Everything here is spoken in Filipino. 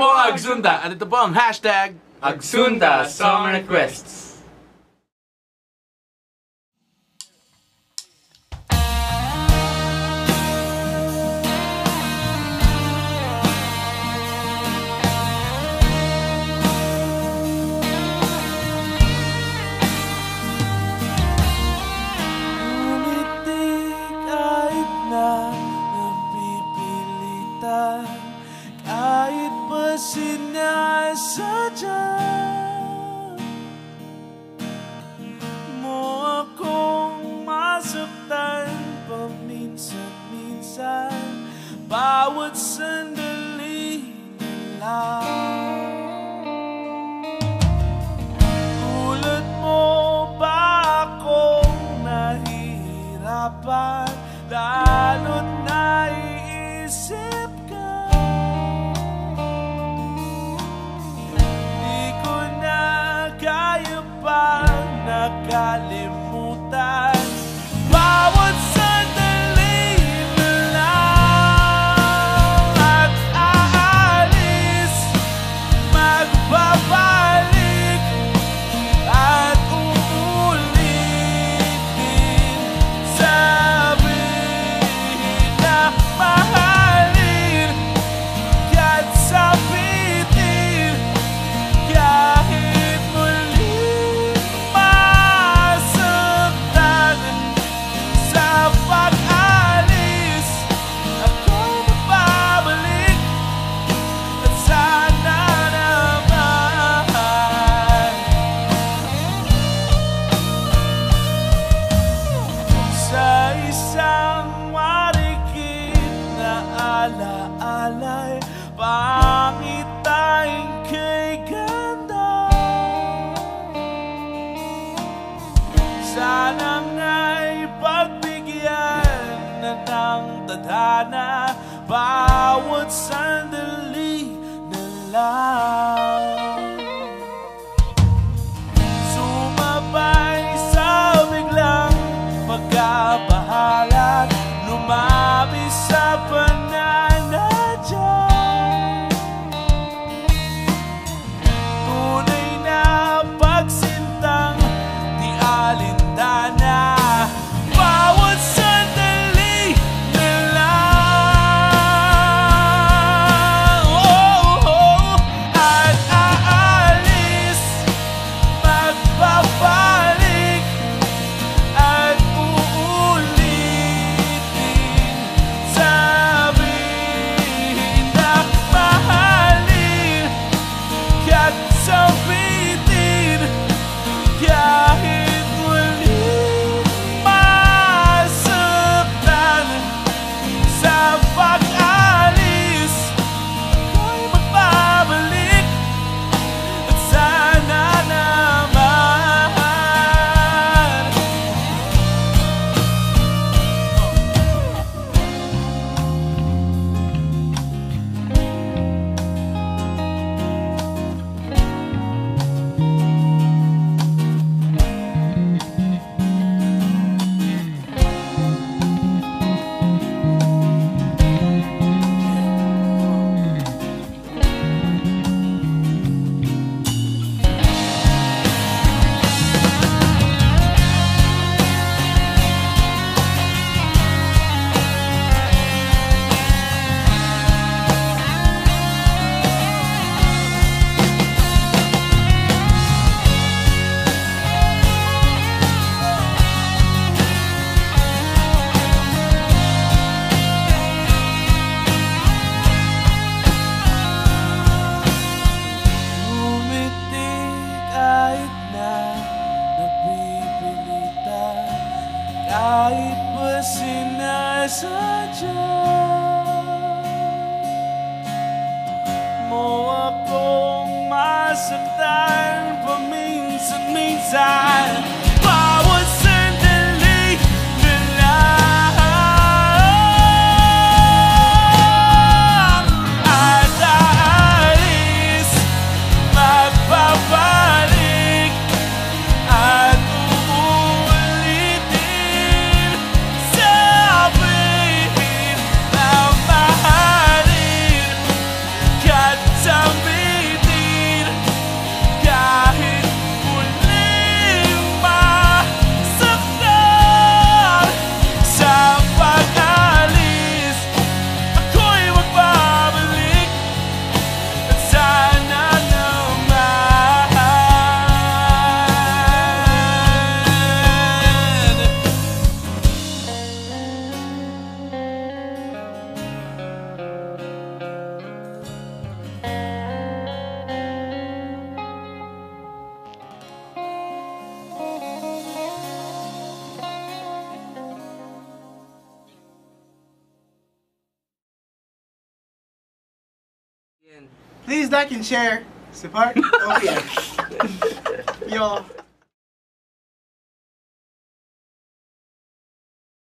mo Agsunda at ito po ang hashtag Agsunda Song Requests. Tulad mo ba akong nahihirapan? Lalo't naiisip ka? Di ko na kaya pa nakalimutan. By what's sandali the lang. Mo akong masaktan paminsan-minsan Please like and share. Support oh, OPM. Yo.